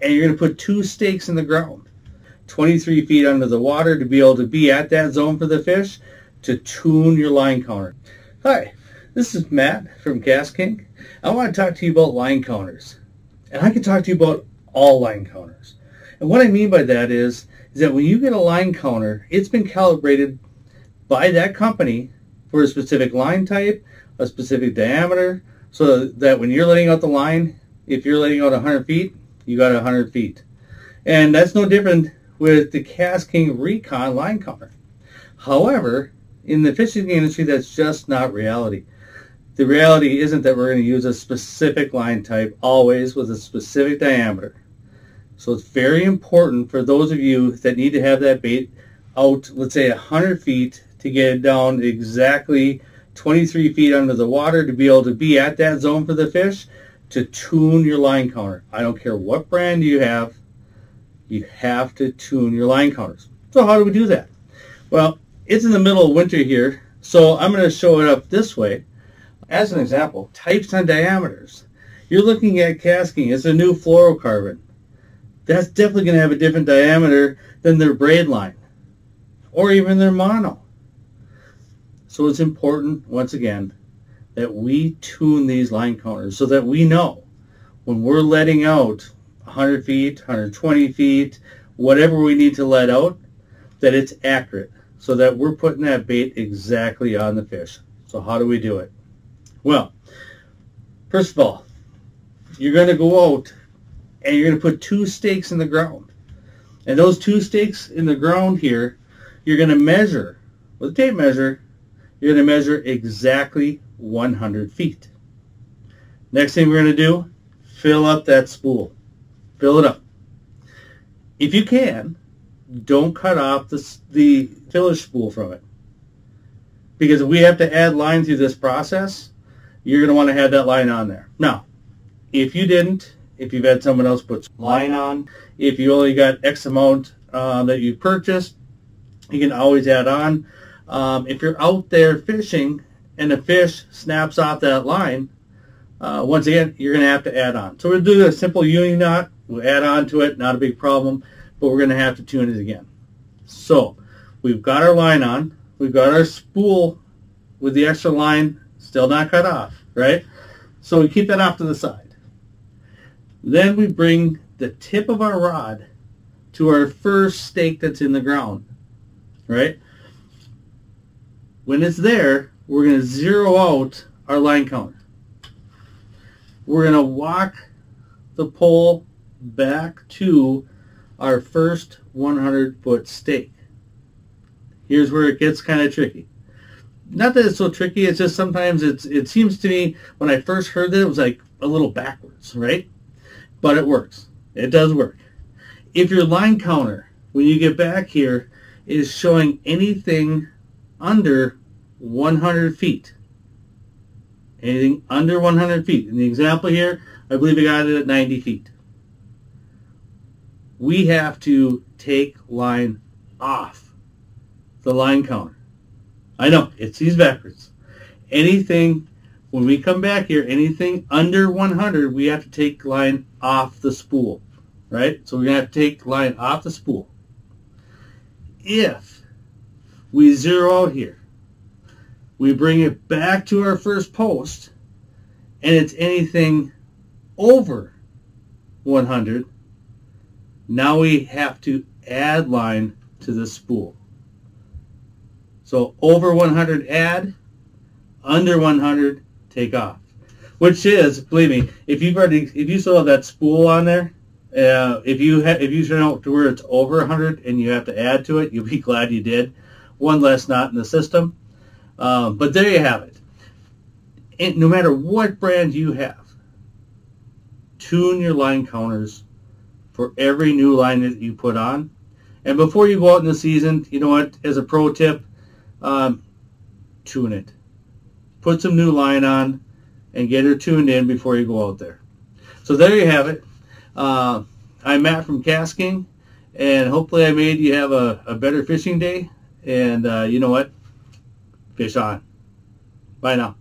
and you're going to put two stakes in the ground, 23 feet under the water to be able to be at that zone for the fish to tune your line counter. Hi, this is Matt from KastKing. I want to talk to you about line counters. And I can talk to you about all line counters. And what I mean by that is, is that when you get a line counter, it's been calibrated by that company for a specific line type, a specific diameter, so that when you're letting out the line, if you're letting out 100 feet, you got 100 feet. And that's no different with the KastKing ReKon line counter. However, in the fishing industry, that's just not reality. The reality isn't that we're going to use a specific line type always with a specific diameter. So it's very important for those of you that need to have that bait out, let's say 100 feet to get it down exactly 23 feet under the water to be able to be at that zone for the fish to tune your line counter. I don't care what brand you have, you have to tune your line counters. So how do we do that? Well, it's in the middle of winter here, so I'm going to show it up this way. As an example, types and diameters. You're looking at KastKing. It's a new fluorocarbon. That's definitely going to have a different diameter than their braid line or even their mono. So it's important, once again, that we tune these line counters so that we know when we're letting out 100 feet, 120 feet, whatever we need to let out, that it's accurate so that we're putting that bait exactly on the fish. So how do we do it? Well, first of all, you're going to go out and you're going to put two stakes in the ground. And those two stakes in the ground here, you're going to measure with a tape measure, you're going to measure exactly 100 feet. Next thing we're going to do, fill up that spool. Fill it up. If you can, don't cut off the, the filler spool from it. Because if we have to add line through this process, you're going to want to have that line on there. Now, if you didn't, if you've had someone else put line on, if you only got X amount uh, that you purchased, you can always add on. Um, if you're out there fishing and the fish snaps off that line, uh, once again, you're going to have to add on. So we'll do a simple uni knot. We'll add on to it, not a big problem, but we're going to have to tune it again. So we've got our line on. We've got our spool with the extra line still not cut off, right? So we keep that off to the side. Then we bring the tip of our rod to our first stake that's in the ground, right? When it's there, we're going to zero out our line counter. We're going to walk the pole back to our first 100 foot stake. Here's where it gets kind of tricky. Not that it's so tricky, it's just sometimes it's it seems to me when I first heard it, it was like a little backwards, right? But it works. It does work. If your line counter, when you get back here, is showing anything under 100 feet, anything under 100 feet. In the example here, I believe I got it at 90 feet. We have to take line off the line counter. I know, it sees backwards. Anything, when we come back here, anything under 100, we have to take line off the spool, right? So we're going to have to take line off the spool. If we zero out here, we bring it back to our first post, and it's anything over 100, now we have to add line to the spool. So over 100 add, under 100 take off. Which is, believe me, if you've already, if you still have that spool on there, uh, if you ha- if you turn out to where it's over 100 and you have to add to it, you'll be glad you did. One less knot in the system. Um, but there you have it. And no matter what brand you have, tune your line counters for every new line that you put on. And before you go out in the season, you know what, as a pro tip, um, tune it. Put some new line on and get her tuned in before you go out there. So there you have it. Uh, I'm Matt from KastKing, and hopefully I made you have a, a better fishing day. And uh, you know what? Fish on. Bye now.